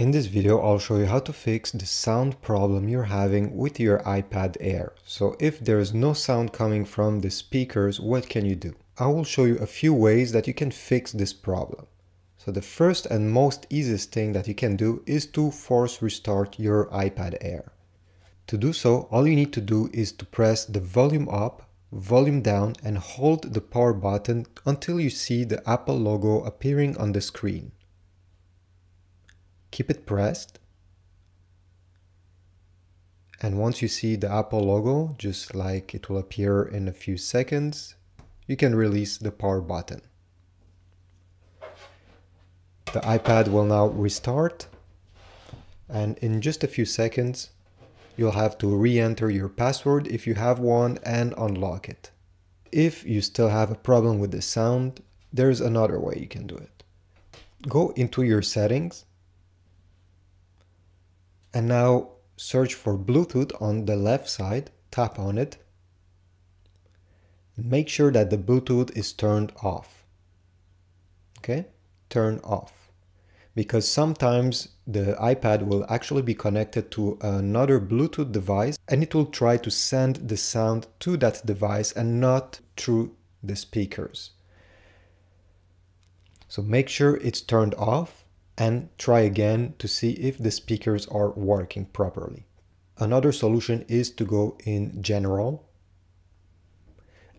In this video, I'll show you how to fix the sound problem you're having with your iPad Air. So if there's no sound coming from the speakers, what can you do? I will show you a few ways that you can fix this problem. So the first and most easiest thing that you can do is to force restart your iPad Air. To do so, all you need to do is to press the volume up, volume down and hold the power button until you see the Apple logo appearing on the screen. Keep it pressed. And once you see the Apple logo, just like it will appear in a few seconds, you can release the power button. The iPad will now restart and in just a few seconds you'll have to re-enter your password if you have one and unlock it. If you still have a problem with the sound, there's another way you can do it. Go into your settings and now search for Bluetooth on the left side, tap on it. Make sure that the Bluetooth is turned off. Okay, turn off because sometimes the iPad will actually be connected to another Bluetooth device and it will try to send the sound to that device and not through the speakers. So make sure it's turned off and try again to see if the speakers are working properly. Another solution is to go in general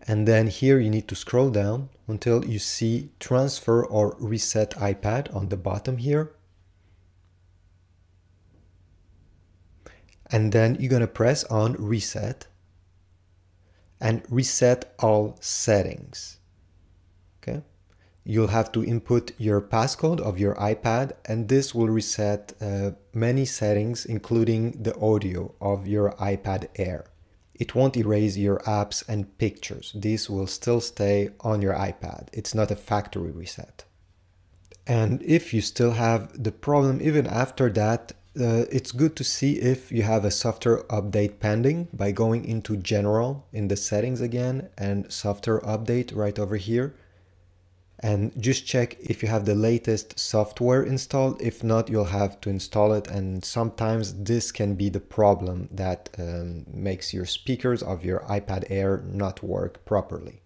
and then here you need to scroll down until you see transfer or reset iPad on the bottom here. And then you're going to press on reset and reset all settings. Okay. You'll have to input your passcode of your iPad and this will reset uh, many settings including the audio of your iPad Air it won't erase your apps and pictures. These will still stay on your iPad. It's not a factory reset. And if you still have the problem even after that, uh, it's good to see if you have a software update pending by going into general in the settings again and software update right over here and just check if you have the latest software installed. If not, you'll have to install it and sometimes this can be the problem that um, makes your speakers of your iPad Air not work properly.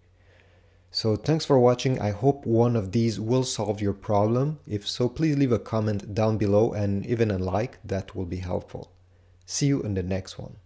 So thanks for watching. I hope one of these will solve your problem. If so, please leave a comment down below and even a like, that will be helpful. See you in the next one.